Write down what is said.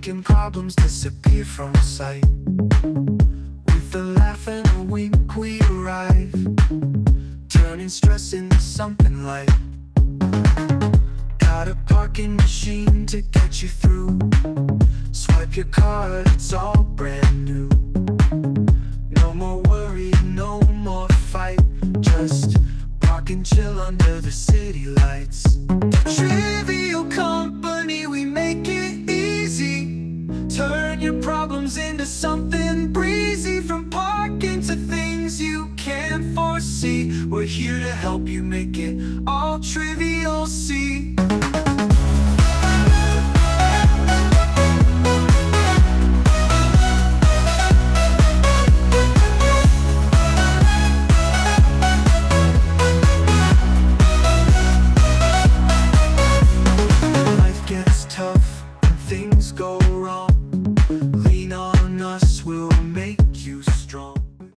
making problems disappear from sight. With a laugh and a wink, we arrive, turning stress into something light. Got a parking machine to get you through. Swipe your card, it's all brand new. No more worry, no more fight. Just park and chill under the city lights. Into something breezy. From parking to things you can't foresee. We're here to help you make it all trivial. See. make you strong.